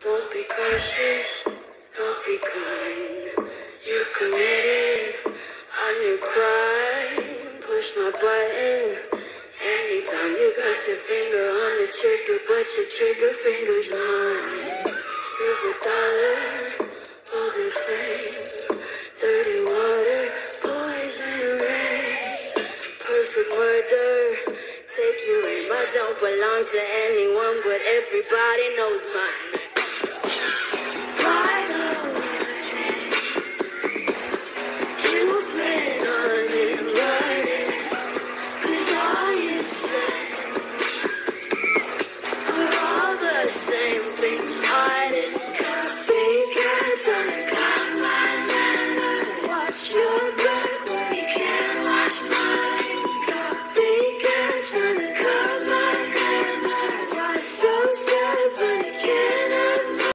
Don't be cautious, don't be kind. You're committed on your crime. Push my button. Anytime you got your finger on the trigger, but your trigger finger's mine. Silver dollar, golden flame, dirty water, poison rain. Perfect murder, take you aim. I don't belong to anyone, but everybody knows mine. same things.